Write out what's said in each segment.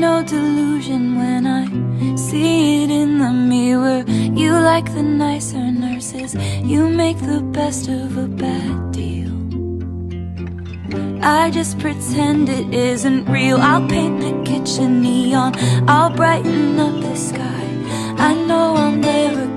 delusion when I see it in the mirror. You like the nicer nurses, you make the best of a bad deal. I just pretend it isn't real. I'll paint the kitchen neon, I'll brighten up the sky. I know I'll never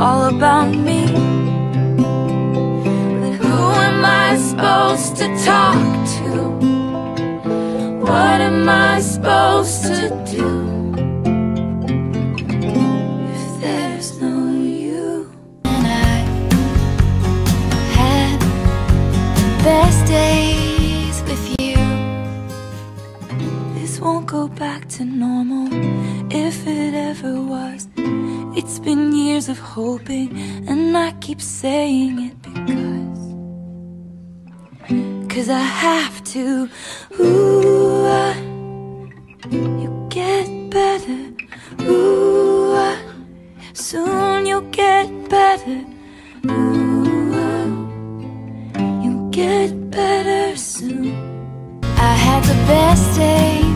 all about me. But who am I supposed to talk to? What am I supposed to do? If there's no you, and I had the best days with you. This won't go back to normal if it ever was. It's been years of hoping, and I keep saying it because. Cause I have to. Ooh, I, you get better. Ooh, I, soon you'll get better. Ooh, ah, I, you'll get better soon. I had the best days